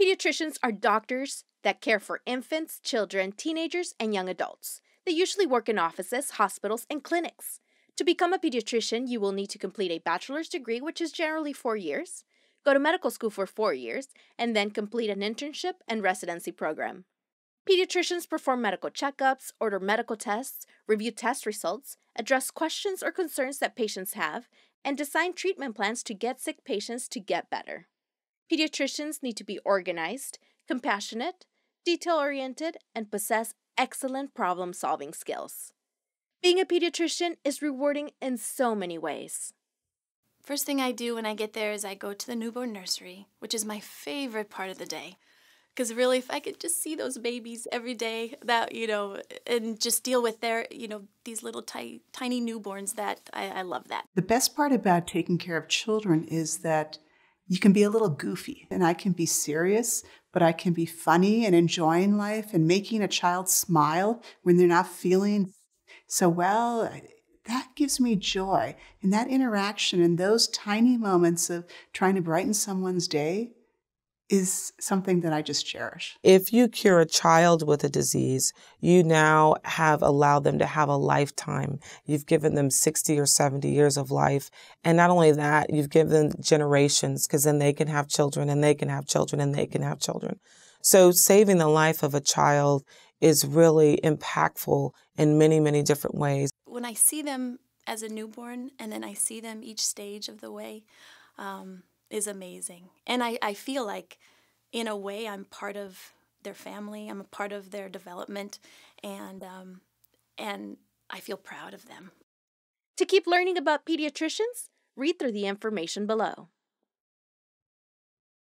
Pediatricians are doctors that care for infants, children, teenagers, and young adults. They usually work in offices, hospitals, and clinics. To become a pediatrician, you will need to complete a bachelor's degree, which is generally four years, go to medical school for four years, and then complete an internship and residency program. Pediatricians perform medical checkups, order medical tests, review test results, address questions or concerns that patients have, and design treatment plans to get sick patients to get better. Pediatricians need to be organized, compassionate, detail oriented, and possess excellent problem solving skills. Being a pediatrician is rewarding in so many ways. First thing I do when I get there is I go to the newborn nursery, which is my favorite part of the day. Because really, if I could just see those babies every day, that, you know, and just deal with their, you know, these little tiny, tiny newborns, that I, I love that. The best part about taking care of children is that you can be a little goofy and I can be serious, but I can be funny and enjoying life and making a child smile when they're not feeling so well. That gives me joy. And that interaction and those tiny moments of trying to brighten someone's day is something that I just cherish. If you cure a child with a disease, you now have allowed them to have a lifetime. You've given them 60 or 70 years of life. And not only that, you've given them generations because then they can have children and they can have children and they can have children. So saving the life of a child is really impactful in many, many different ways. When I see them as a newborn and then I see them each stage of the way, um, is amazing. And I, I feel like, in a way, I'm part of their family. I'm a part of their development, and um, and I feel proud of them. To keep learning about pediatricians, read through the information below.